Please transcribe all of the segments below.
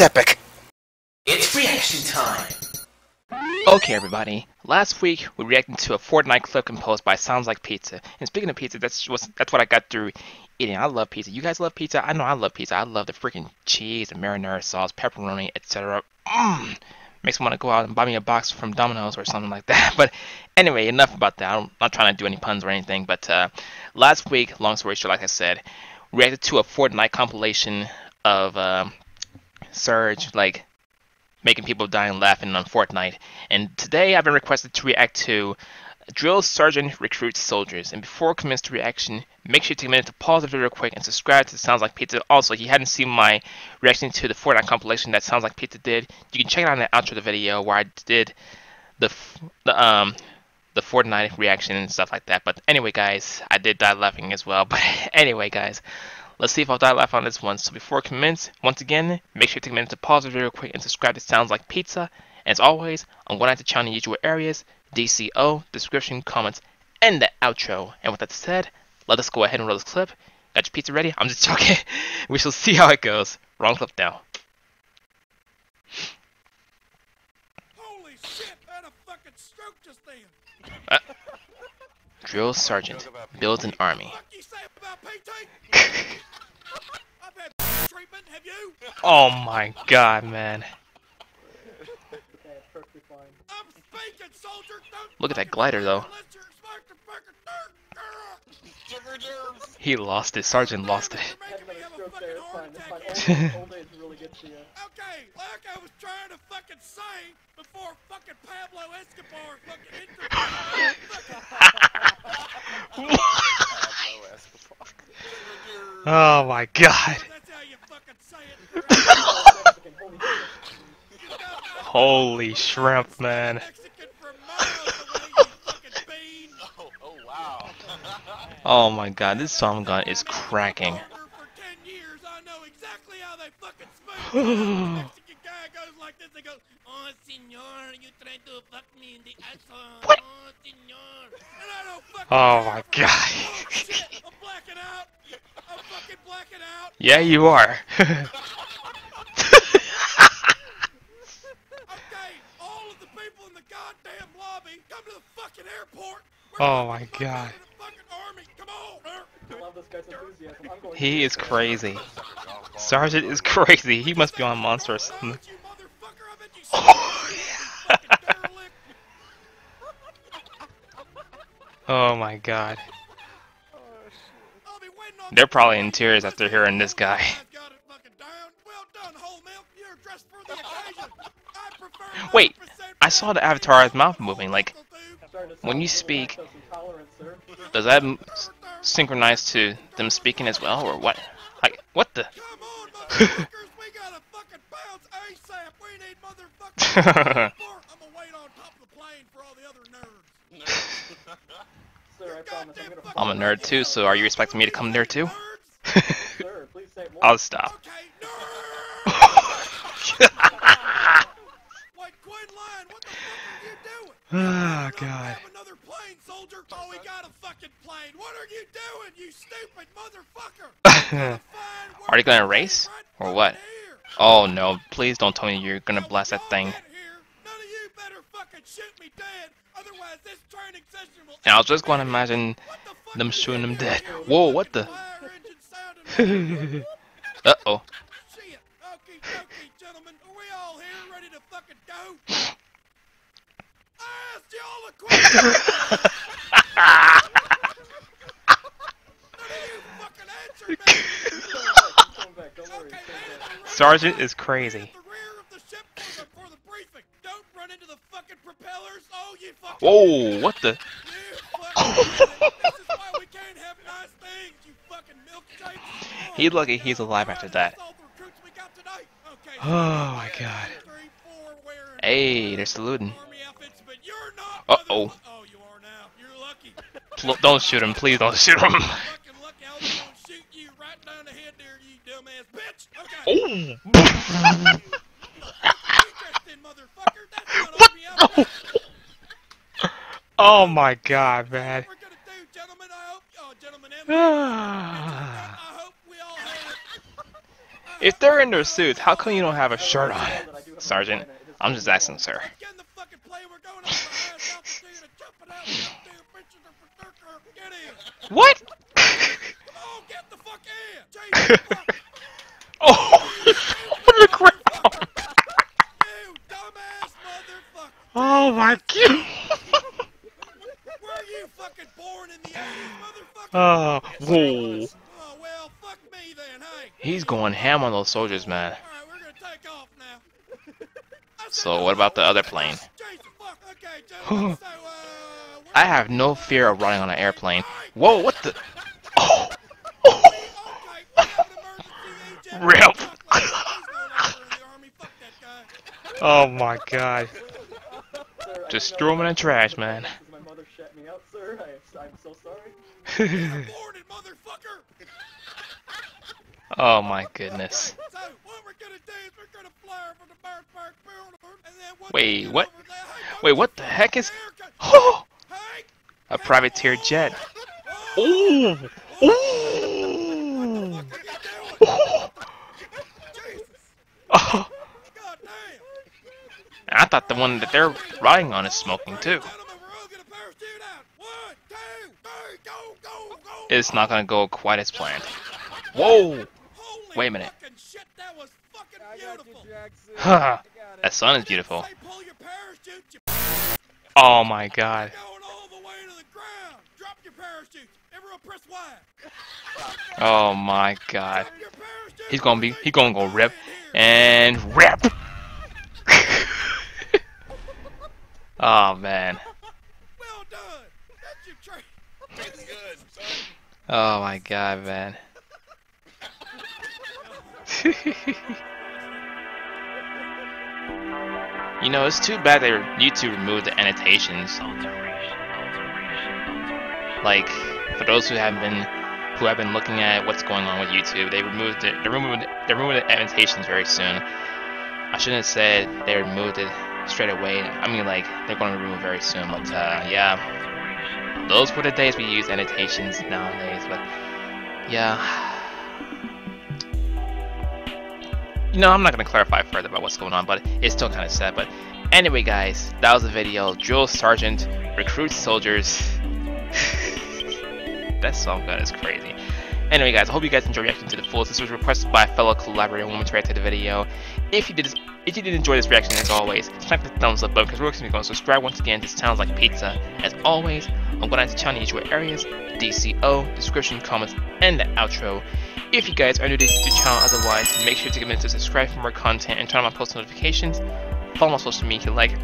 Holy epic! It's reaction time! Okay everybody, last week we reacted to a Fortnite clip composed by Sounds Like Pizza. And speaking of pizza, that's what, that's what I got through eating. I love pizza. You guys love pizza? I know I love pizza. I love the freaking cheese, the marinara sauce, pepperoni, etc. Mmm! Makes me want to go out and buy me a box from Domino's or something like that. But anyway, enough about that. I'm not trying to do any puns or anything. But uh, last week, long story short, like I said, reacted to a Fortnite compilation of uh, Surge, like making people dying laughing on Fortnite. And today I've been requested to react to Drill Sergeant Recruits Soldiers. And before I commence the reaction, make sure you take a minute to pause the video real quick and subscribe to Sounds Like Pizza. Also, if you hadn't seen my reaction to the Fortnite compilation that Sounds Like Pizza did, you can check it out in the outro of the video where I did the, the um the Fortnite reaction and stuff like that. But anyway, guys, I did die laughing as well. But anyway, guys, let's see if I'll die laughing on this one. So before I commence, once again, make sure you take a minute to pause the video real quick and subscribe to Sounds Like Pizza. And as always, I'm going to have to channel usual areas, DCO, description, comments, and the outro. And with that said, let us go ahead and roll this clip. Got your pizza ready? I'm just joking. we shall see how it goes. Wrong clip now. Holy shit, I had a fucking stroke just then. Uh, drill sergeant builds an army. Fuck you say about PT? I've had treatment, have you? Oh my god, man. I'm speaking, soldier. Look at that glider, though. let your smoke the fucking dirt, girl. He lost it. Sergeant lost it. You're making me have a fucking heart attack. Old age really gets to you. Okay, like I was trying to fucking say before fucking Pablo Escobar fucking oh my god. That's how you fucking say it. Holy shrimp, man. Mexican for miles away, you fucking bean. Oh my god, this song gun is cracking. For 10 years, I know exactly how they fucking smooth. Mexican guy goes like this, they go, Oh, senor, you tried to fuck me in the asshole. What? Senor. And I don't fucking care my god. Shit, I'm blacking out. I'm fucking blacking out. Yeah, you are. Okay, all of the people in the goddamn lobby, come to the fucking airport. We're Oh my god. in the fucking army. Come on. I love this guy's enthusiasm. I'm going he is crazy. Sergeant is crazy. He must be on monster or something. Dodge, you motherfucker. I bet you Oh, fucking derelict. Oh my god. I'll be waiting on They're probably in tears after hearing this guy. I've got it fucking down. Well done, whole milk. You're dressed for the occasion. I prefer Wait, I saw the avatar's mouth moving. Like, when you speak- lactose intolerant, sir. does that m- s- synchronize to them speaking as well, or what? Like, what the? Come on, motherfuckers. we gotta fucking bounce ASAP. We need motherfuckers. I'm gonna wait on top of the plane for all the other nerds. Sir, I promise I'm gonna I'm a nerd too, so are you expecting me to come there too? Sir, please say more. I'll stop. Okay, nerds! Wait, quit lying. What the fuck are you doing? Oh god. Another plane, soldier. Oh, we got a fucking plane. What are you doing, you stupid motherfucker? Are you gonna where race? Or what? Oh no, please don't tell me you're gonna blast that thing. get here. None of you better fucking shoot me dead. Otherwise, this training session will And I was just gonna imagine the them shooting them dead. Whoa, what the? Fire engine sounding like- Uh oh. Shit. Okay, okay, gentlemen. Are we all here ready to fucking go? I asked y'all a question. None of you fucking milkshakes. Oh, He's lucky he's alive after that. that's all the recruits we got tonight. Okay, so Oh my God. two, three, four wearing Hey, they're saluting. army outfits, but you're not. Uh-oh. motherfu- Oh, you are now. You're lucky. Don't shoot him, please don't shoot him. fucking lucky. I Oh my god, man. We're gonna do, gentlemen. I hope, oh, gentlemen, and. I hope we all have. I If they're in their suits, how come you don't have a shirt on? Sergeant, I'm just asking, sir. Get in the fucking plane. We're going over the last altitude and jumping out. Goddamn bitches are for Dirk. Get in. What? Come on, get the fuck in. Jesus fuck. oh, on the ground. You dumbass motherfucker. Oh my god. Were you fucking born in the 80s, motherfucker? Oh, whoa. Well, fuck me then, hey. He's going ham on those soldiers, man. Alright, we're gonna take off now. I said So what about the other plane? Jesus fuck. Okay, gentlemen, so. I have no fear of running on an airplane. Whoa, what the? Oh. Okay, we have an emergency oh. agent. Rip. Fuck like that. He's no longer in the army. Fuck that guy. Oh my god. Just know throw 'em in the trash, man. And then once Wait, what? over there- hey, Wait, what the heck is- Oh, a privateer jet. Oh! Ooh. Ooh. What are you doing? Jesus! Oh. I thought the one that they're riding on is smoking too. Gentlemen, we're all gonna parachute out. One, two, three, go, go, go! It's not gonna go quite as planned. Whoa! Holy Wait a minute. shit, that was. Huh. That sun is beautiful. Say pull your parachute, you Oh my god. going all the way to the ground. Drop your parachute. Everyone press Y. Oh my god. Drop your parachute. He's gonna be he's gonna go rip and rip. oh man. Well done. That's your train. That's good, son. Oh my god, man. you know, it's too bad they YouTube removed the annotations. Like, for those who have been who have been looking at what's going on with YouTube, they removed it. They removed they removed the annotations very soon. I shouldn't have said they removed it straight away. I mean, like they're going to remove it very soon. But uh, yeah, those were the days we use annotations nowadays. But yeah. You know, I'm not going to clarify further about what's going on, but it's still kind of sad. But anyway, guys, that was the video. Drill Sergeant recruits soldiers. that song gun is crazy. Anyway, guys, I hope you guys enjoyed reacting to the full. This was requested by a fellow collaborator woman to react to the video. If you did, if you did enjoy this reaction, as always, smack the thumbs up button because we're going to subscribe once again. This sounds like pizza. As always, I'm going to channel usual areas, DCO, description, comments, and the outro. If you guys are new to the channel, otherwise, make sure to give me to subscribe for more content and turn on my post notifications. Follow my social media if you like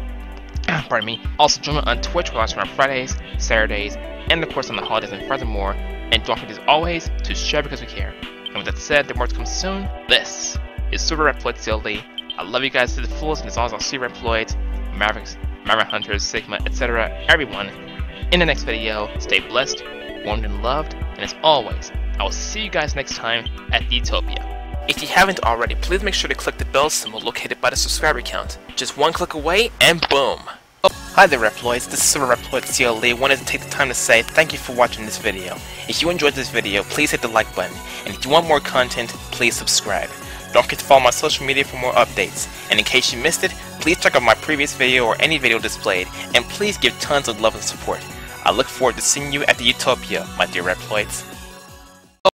pardon me. Also join me on Twitch where I stream on Fridays, Saturdays, and of course on the holidays and furthermore. And don't forget as always to share because we care. And with that said, the to come soon. This is Silver Reploid CLE. I love you guys to the fullest, and as always, I'll see you Reploids, Mavericks, Maverick Hunters, Sigma, etc. Everyone in the next video. Stay blessed, warmed and loved, and as always, I will see you guys next time at Utopia. If you haven't already, please make sure to click the bell symbol located by the subscriber count. Just one click away, and boom! Oh, hi there Reploids, this is Silver Reploid CLE. Wanted to take the time to say thank you for watching this video. If you enjoyed this video, please hit the like button, and if you want more content, please subscribe. Don't forget to follow my social media for more updates, and in case you missed it, please check out my previous video or any video displayed, and please give tons of love and support. I look forward to seeing you at the Utopia, my dear Reploids.